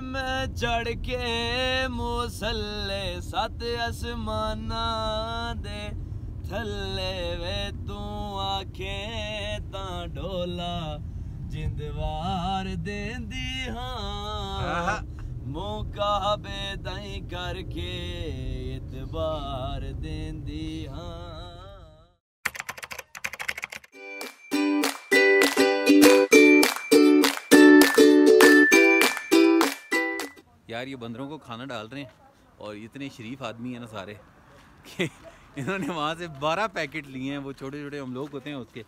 ਮੈਂ ਚੜ ਕੇ ਮੁਸੱਲੇ ਸੱਤ ਅਸਮਾਨਾਂ ਦੇ ਥੱਲੇ ਵੇ ਤੂੰ ਆਖੇ ਤਾਂ ਢੋਲਾ ਜਿੰਦਵਾਰ ਦੇਂਦੀ ਹਾਂ। ਮੌਕਾ ਬੇਦਾਈ ਕਰਕੇ ਇਤਬਾਰ ਦੇਂਦੀ ਹਾਂ। यार ये बंदरों को खाना डाल रहे हैं और इतने शरीफ आदमी हैं ना सारे कि इन्होंने वहाँ से 12 पैकेट लिए हैं वो छोटे छोटे हम लोग होते हैं उसके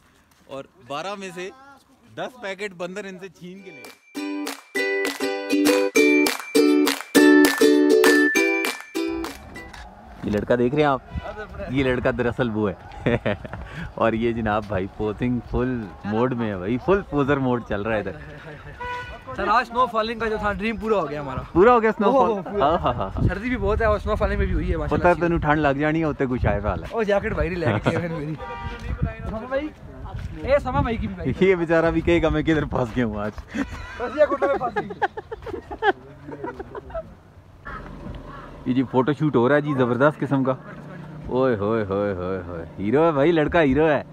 और 12 में से 10 पैकेट बंदर इनसे छीन के ले ये लड़का देख रहे हैं आप? ये लड़का दरअसल वो है। और ये जनाब भाई पोथिंग फुल मोड में है भाई फुल पोजर मोड चल रहा है इधर। सर आज स्नो फॉलिंग का जो था ड्रीम पूरा हो गया हमारा। पूरा हो गया ओहो, स्नोफॉल पूरा। हाँ हाँ हाँ सर्दी भी बहुत है और स्नो फॉलिंग में भी हुई है पता तेन ठंड लग जानी है उत्ते कुछ आए वाला ओ जैकेट भाई ले के मेरी। भाई ए समा भाई की भाई। ये बेचारा भी कहेगा मैं किधर फंस गया हूँ आज? बस ये कोटा में फंस गई। ये जी फ़ोटो शूट हो रहा है जी ज़बरदस्त किस्म का। ओए होए होए होए होए। हीरो है भाई लड़का हीरो है।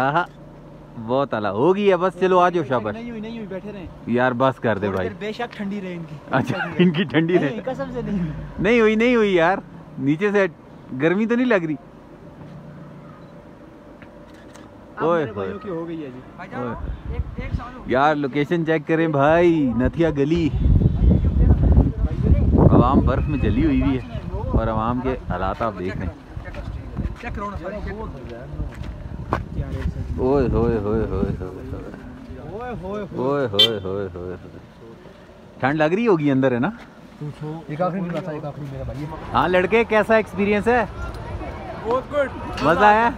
आहा। बहुत आला हो गई है बस चलो आ जाओ शाबाश। नहीं हुई नहीं हुई बैठे रहे। यार बस कर दे भाई। बेशक ठंडी रहे इनकी। अच्छा इनकी ठंडी नहीं, है कसम से नहीं हुई। नहीं हुई नहीं हुई यार। नीचे से गर्मी तो नहीं लग रही। ओए हो गई है जी। भाईजान ओए। एक एक साल यार लोकेशन चेक करें भाई नथिया गली। आवाम बर्फ़ में जली हुई भी है और आवाम के हालात आप देख रहे हैं। ओए होए होए होए होए होए होए होए होए होए ठंड लग रही होगी अंदर है ना? एक आखिरी मिला था एक आखिरी मेरा भाई हाँ लड़के कैसा एक्सपीरियंस है? बहुत गुड मज़ा आया?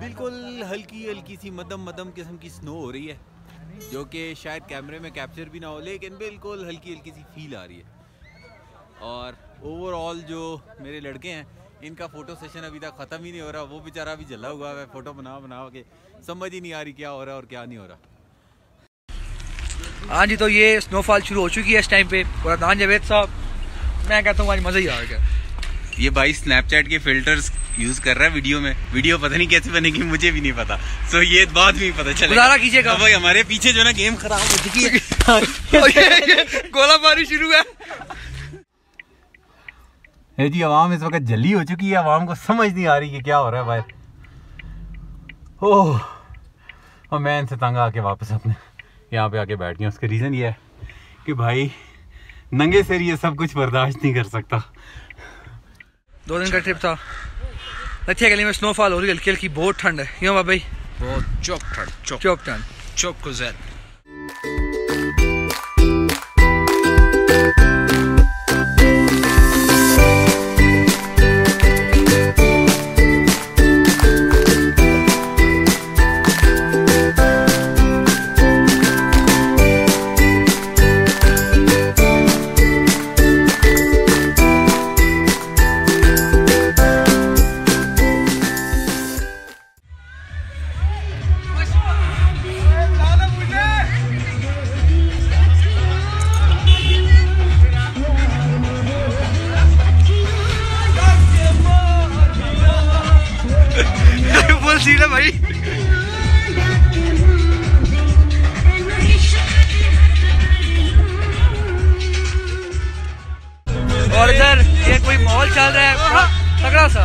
बिल्कुल हल्की हल्की सी मदम मदम किस्म की स्नो हो रही है। जो कि शायद कैमरे में कैप्चर भी ना हो, लेकिन बिल्कुल हल्की हल्की सी फील आ रही है। और ओवरऑल जो मेरे लड़के हैं, इनका फ़ोटो सेशन अभी तक ख़त्म ही नहीं हो रहा। वो बेचारा अभी जला हुआ है फ़ोटो बना बना के समझ ही नहीं आ रही क्या हो रहा और क्या नहीं हो रहा। हाँ जी तो ये स्नोफॉल शुरू हो चुकी है इस टाइम पे। और जावेद साहब, मैं कहता हूँ आज मज़ा ही आ गया। ये भाई स्नैपचैट के फिल्टर्स यूज़ कर रहा है वीडियो में। वीडियो पता नहीं कैसे बनेगी मुझे भी नहीं पता। सो so, ये बाद में ही पता चलेगा। कीजिएगा। भाई हमारे पीछे जो ना गेम खराब हो चुकी है। गोला बारी शुरू है जी आवाम इस वक्त जल्दी हो चुकी है। आवाम को समझ नहीं आ रही कि क्या हो रहा है बाहर ओह और मैं इनसे तंग आके वापस अपने यहाँ पे आके बैठ गया उसका रीज़न ये है कि भाई नंगे सिर ये सब कुछ बर्दाश्त नहीं कर सकता। दो दिन का ट्रिप था। नथिया गली में स्नोफॉल हो रही है हल्की हल्की बहुत ठंड है। क्यों भाई। बहुत चौक ठंड चौक। ठंड। चौक को सीन है भाई। और इधर ये कोई माहौल चल रहा है बड़ा तगड़ा सा।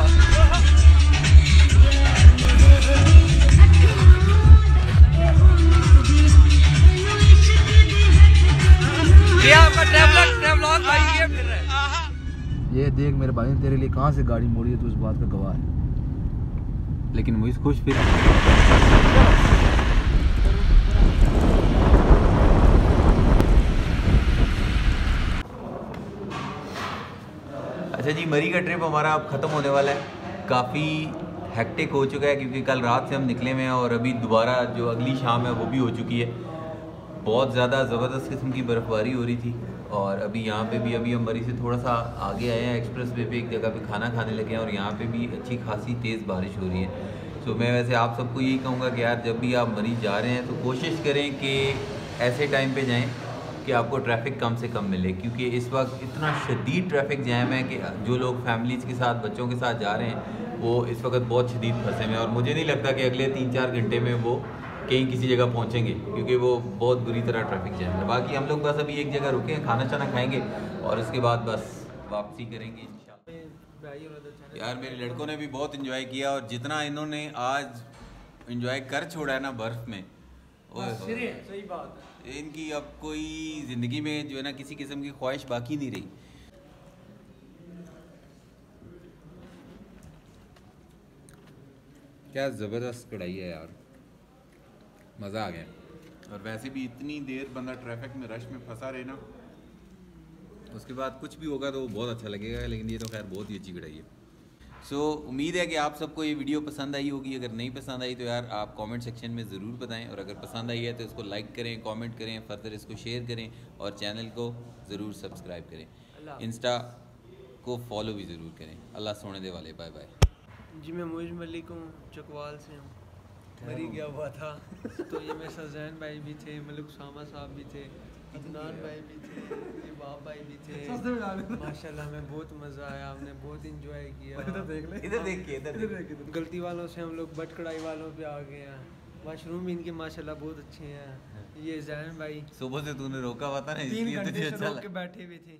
ये आपका ट्रैवलर ट्रैवलॉग भाई ये फिर रहा। है ये देख मेरे भाई ने तेरे लिए कहाँ से गाड़ी मोड़ी है? तू इस बात का गवाह है। लेकिन मुझे खुश फिर अच्छा जी, मरी का ट्रिप हमारा अब ख़त्म होने वाला है। काफ़ी हैक्टिक हो चुका है क्योंकि कल रात से हम निकले हुए हैं और अभी दोबारा जो अगली शाम है वो भी हो चुकी है। बहुत ज़्यादा ज़बरदस्त किस्म की बर्फ़बारी हो रही थी और अभी यहाँ पे भी, अभी हम मरी से थोड़ा सा आगे आए हैं एक्सप्रेस वे पे एक जगह पे खाना खाने लगे हैं और यहाँ पे भी अच्छी खासी तेज़ बारिश हो रही है। तो मैं वैसे आप सबको यही कहूँगा कि यार जब भी आप मरीज़ जा रहे हैं तो कोशिश करें कि ऐसे टाइम पर जाएँ कि आपको ट्रैफ़िक कम से कम मिले, क्योंकि इस वक्त इतना शदीद ट्रैफ़िक जैम है कि जो लोग फैमिलीज़ के साथ, बच्चों के साथ जा रहे हैं, वो इस वक्त बहुत शदीद फंसे हुए हैं। और मुझे नहीं लगता कि अगले तीन चार घंटे में वो कहीं किसी जगह पहुँचेंगे क्योंकि वो बहुत बुरी तरह ट्रैफ़िक जैम है। बाकी हम लोग बस अभी एक जगह रुके हैं खाना चाना खाएँगे और उसके बाद बस वापसी करेंगे यार मेरे लड़कों ने भी बहुत इंजॉय किया और जितना इन्होंने आज इंजॉय कर छोड़ा है ना बर्फ़ में होए। सही बात है। इनकी अब कोई ज़िंदगी में जो है ना किसी किस्म की ख्वाहिश बाकी नहीं रही। क्या ज़बरदस्त कढ़ाई है यार। मज़ा आ गया। और वैसे भी इतनी देर बंदा ट्रैफ़िक में रश में फंसा रहे ना उसके बाद कुछ भी होगा तो वो बहुत अच्छा लगेगा लेकिन ये तो खैर बहुत ही अच्छी कढ़ाई है। सो so, उम्मीद है कि आप सबको ये वीडियो पसंद आई होगी अगर नहीं पसंद आई तो यार आप कमेंट सेक्शन में ज़रूर बताएँ और अगर पसंद आई है तो इसको लाइक करें कमेंट करें फर्दर इसको शेयर करें और चैनल को ज़रूर सब्सक्राइब करें। इंस्टा को फॉलो भी ज़रूर करें। अल्लाह सोने दे वाले बाय बाय जी मैं मोइज मलिक हूँ चकवाल से हूँ। मरी गया हुआ था। तो ये मेरे साथ जैन भाई भी थे मलिक उसामा साहब भी थे अदनान भाई भी थे ये बाप भाई भी थे। माशाल्लाह में बहुत मज़ा आया हमने बहुत इंजॉय किया। इधर देखिए इधर गलती वालों से हम लोग बट कढ़ाई वालों पे आ गए हैं। वाशरूम भी इनके माशाल्लाह बहुत अच्छे हैं। ये जैन भाई सुबह से तूने रोका हुआ था ना इसलिए तुझे अच्छा लगा के बैठे हुए थे।